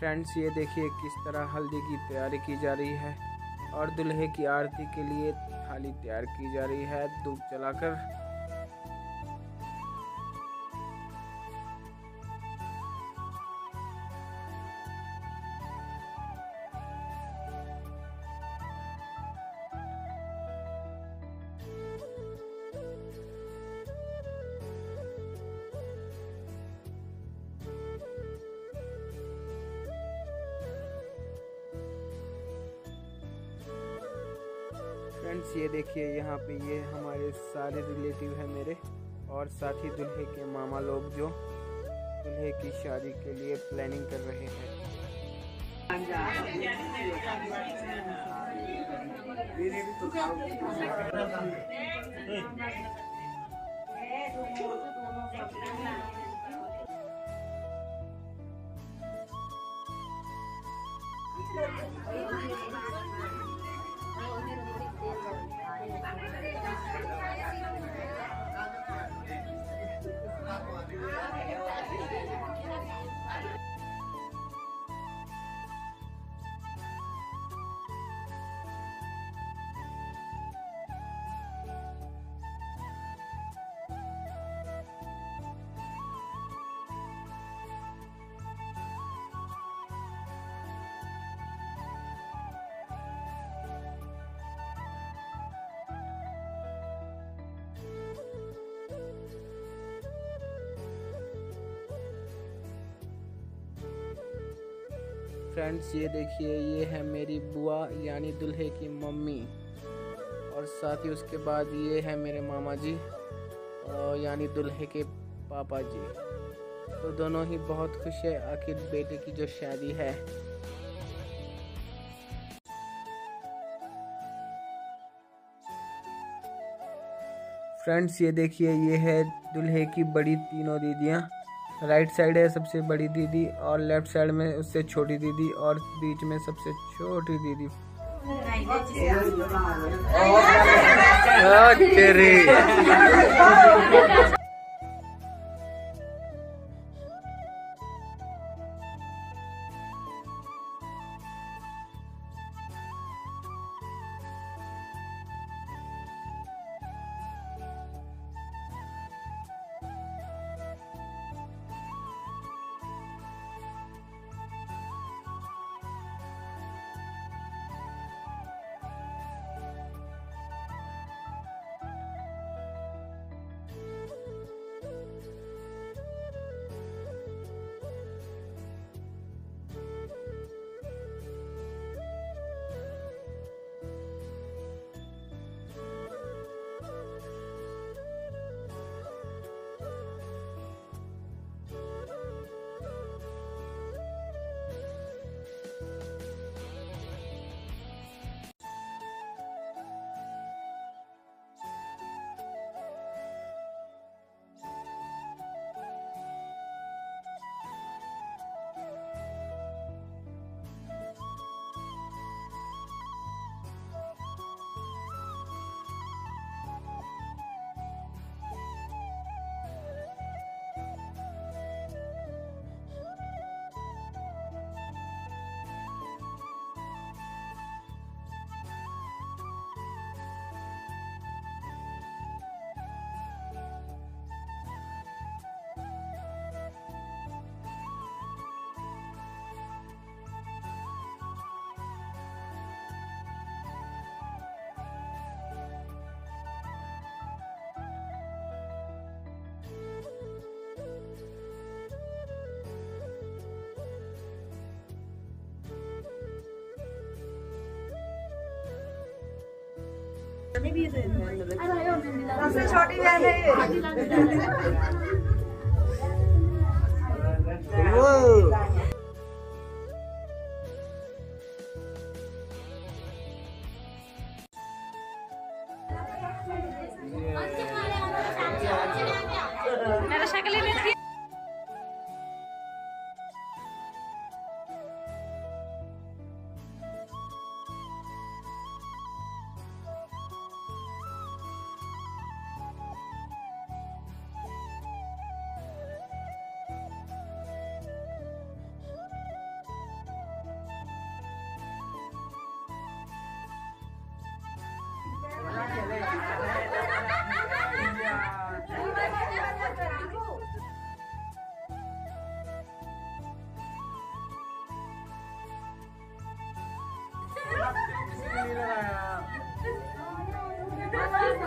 Friends, ये देखिए किस तरह हल्दी की तैयारी की जा रही है और दुल्हे की आरती के लिए थाली तैयार की जा रही है, धूप जलाकर। फ्रेंड्स, ये देखिए, यहाँ पे ये हमारे सारे रिलेटिव हैं मेरे और साथ ही दूल्हे के मामा लोग जो दूल्हे की शादी के लिए प्लानिंग कर रहे हैं। Thank you. फ्रेंड्स ये देखिए, ये है मेरी बुआ, यानी दुल्हे की मम्मी। और साथ ही उसके बाद ये है मेरे मामा जी यानी दूल्हे के पापा जी। तो दोनों ही बहुत खुश है, आखिर बेटे की जो शादी है। फ्रेंड्स ये देखिए, ये है दूल्हे की बड़ी तीनों दीदियाँ। राइट साइड है सबसे बड़ी दीदी और लेफ़्ट साइड में उससे छोटी दीदी और बीच में सबसे छोटी दीदी। तेरी छोटी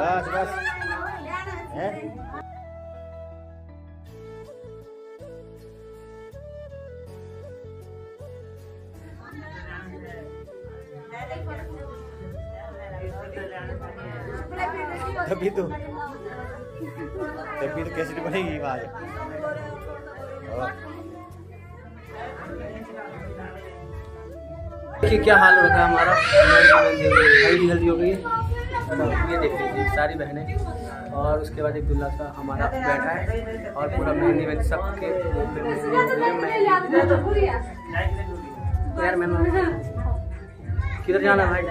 बस बस। हैं? तभी तो तभी तो कैसे बनेगी आवाज़। देखिए, क्या हाल होता है हमारा हल्दी हल्दी हो गई। है ये देख लीजिए सारी बहनें। और उसके बाद एक दुल्ला सा हमारा बैठा है और पूरा मेहंदी में सबके किधर जाना भाई?